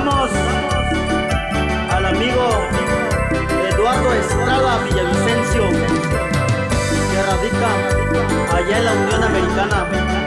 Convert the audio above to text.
saludamos al amigo Eduardo Estrada Villavicencio, que radica allá en la Unión Americana.